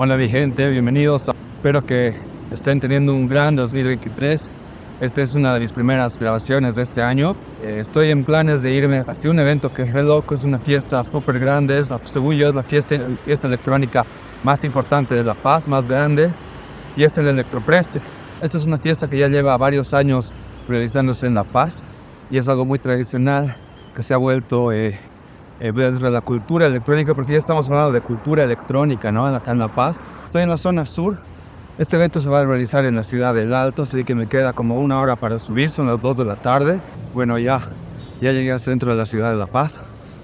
Hola mi gente, bienvenidos. Espero que estén teniendo un gran 2023. Esta es una de mis primeras grabaciones de este año. Eh, estoy en planes de irme hacia un evento que es re loco, es una fiesta súper grande, es según yo es la fiesta, fiesta electrónica más importante de La Paz, más grande, y es el Electropreste. Esta es una fiesta que ya lleva varios años realizándose en La Paz y es algo muy tradicional que se ha vuelto eh, eh, desde la cultura electrónica, porque ya estamos hablando de cultura electrónica, ¿no? Acá en La Paz. Estoy en la zona sur. Este evento se va a realizar en la ciudad del Alto, así que me queda como una hora para subir, son las 2 de la tarde. Bueno, ya, ya llegué al centro de la ciudad de La Paz.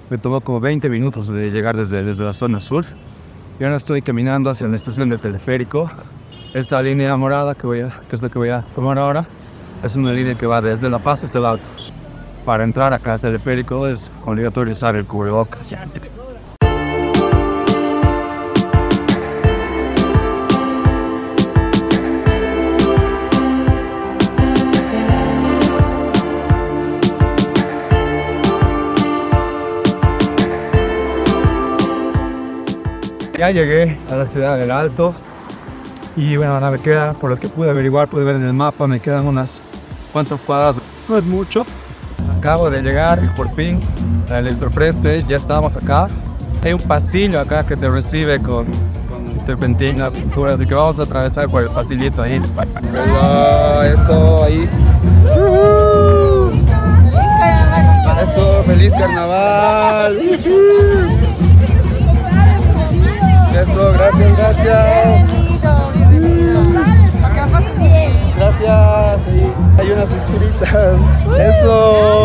Me tomó como 20 minutos de llegar desde, desde la zona sur. Y ahora estoy caminando hacia la estación del teleférico. Esta línea morada, que, voy a, que es la que voy a tomar ahora, es una línea que va desde La Paz hasta el Alto para entrar acá al teleférico es obligatorio usar el cubrebocas. Ya llegué a la ciudad del Alto y bueno, ahora me queda, por lo que pude averiguar, pude ver en el mapa, me quedan unas cuantas cuadras, no es mucho, Acabo de llegar por fin al Electropreste, ya estamos acá. Hay un pasillo acá que te recibe con, con serpentina, pintura, así que vamos a atravesar por el pasillito ahí. eso, ahí. Eso, feliz carnaval. Eso, gracias, gracias. Gracias. Hay unas pinturitas. Eso.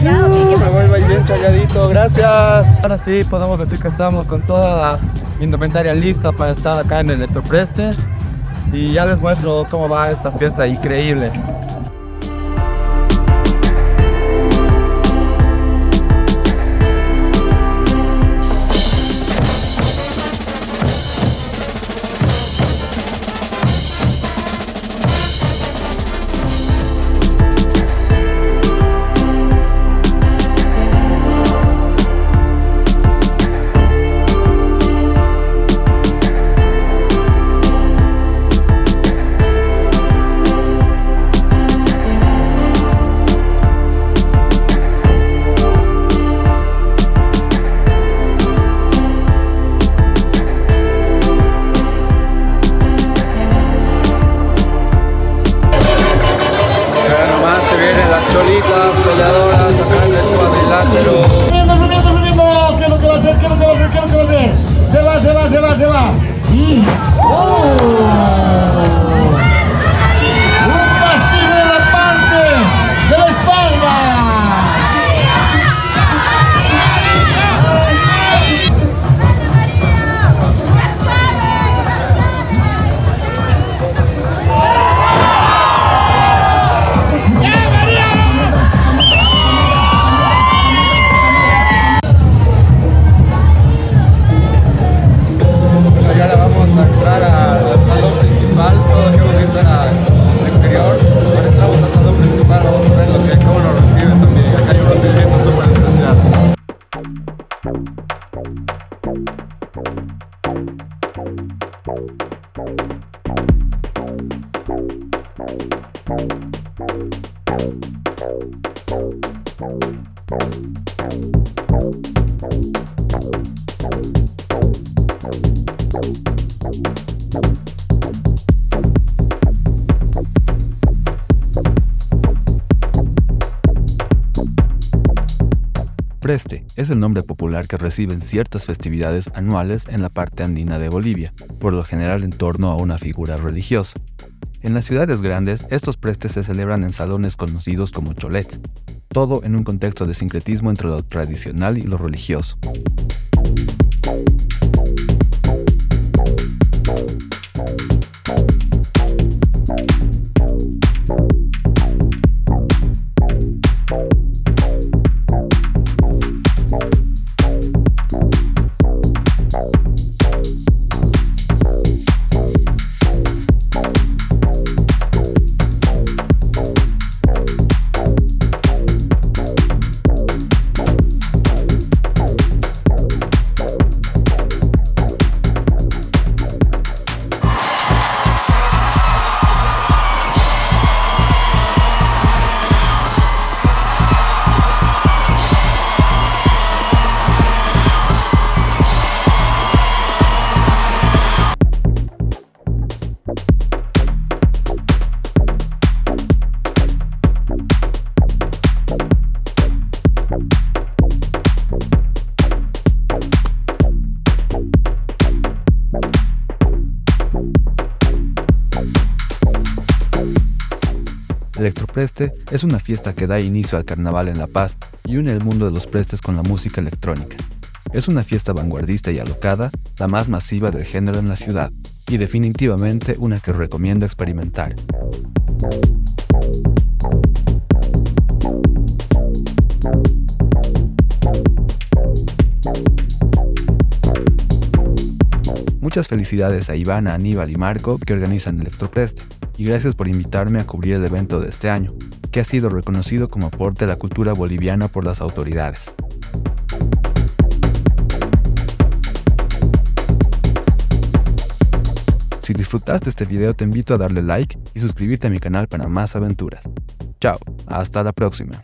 Bien challado. me voy bien challadito. Gracias. Ahora sí, podemos decir que estamos con toda la indumentaria lista para estar acá en el Electropreste. Y ya les muestro cómo va esta fiesta increíble. Quadro. Vindo, vindo, vindo. Quero que ela quero que ela quero que ela Vê lá, vê lá, vê lá, vê lá. Hum. Oh. Preste es el nombre popular que reciben ciertas festividades anuales en la parte andina de Bolivia, por lo general en torno a una figura religiosa. En las ciudades grandes, estos prestes se celebran en salones conocidos como cholets, todo en un contexto de sincretismo entre lo tradicional y lo religioso. Electropreste es una fiesta que da inicio al carnaval en La Paz y une el mundo de los prestes con la música electrónica. Es una fiesta vanguardista y alocada, la más masiva del género en la ciudad, y definitivamente una que recomiendo experimentar. Muchas felicidades a Ivana, Aníbal y Marco que organizan Electroprest y gracias por invitarme a cubrir el evento de este año, que ha sido reconocido como aporte a la cultura boliviana por las autoridades. Si disfrutaste este video te invito a darle like y suscribirte a mi canal para más aventuras. Chao, hasta la próxima.